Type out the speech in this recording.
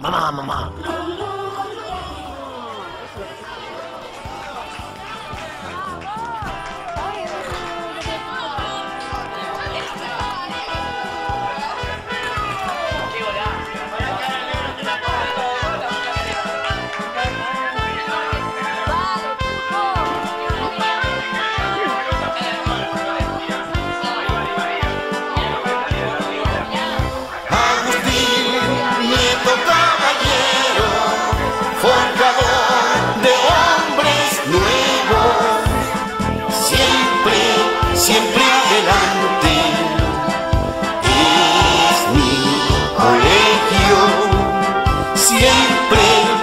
Mama, mama. siempre adelante. Es mi colegio, siempre